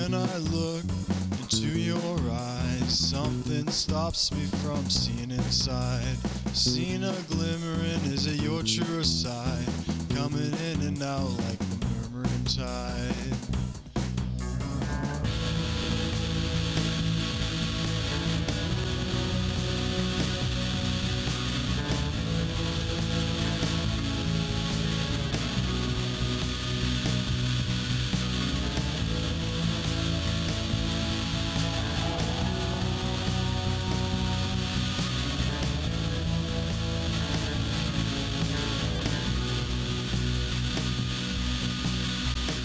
when I look into your eyes, something stops me from seeing inside. Seen a glimmering, is it your true side? Coming in and out like the murmuring tide.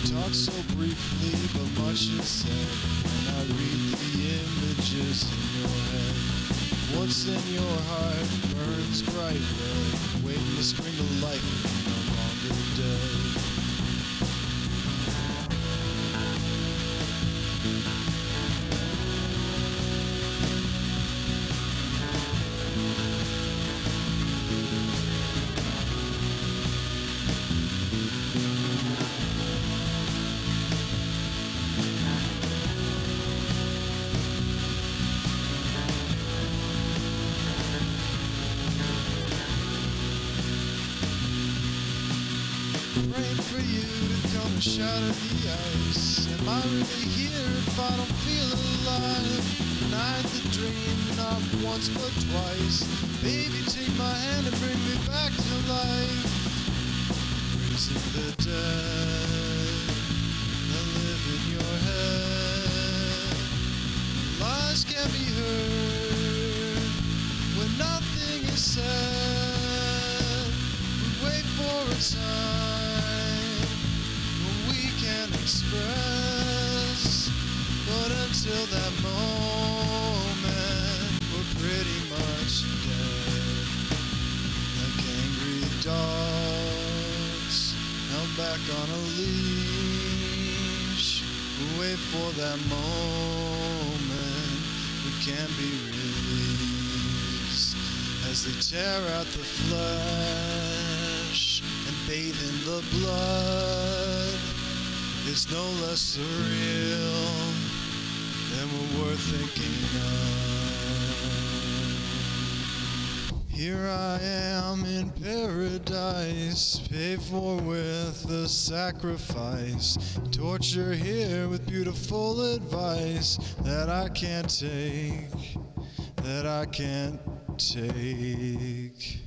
Talk so briefly, but much is said. And I read the images in your head. What's in your heart burns bright red, waiting to spring to life and shatter the ice. Am I really here if I don't feel alive? Denied the dream not once but twice. Baby, take my hand and bring me back to life. Raising the dead that live in your head. Lies can be heard when nothing is said. We wait for a time express. But until that moment, we're pretty much dead. Like angry dogs held back on a leash. We wait for that moment we can be released as they tear out the flesh and bathe in the blood. It's no less surreal than what we're thinking of. Here I am in paradise, paid for with a sacrifice. Torture here with beautiful advice that I can't take, that I can't take.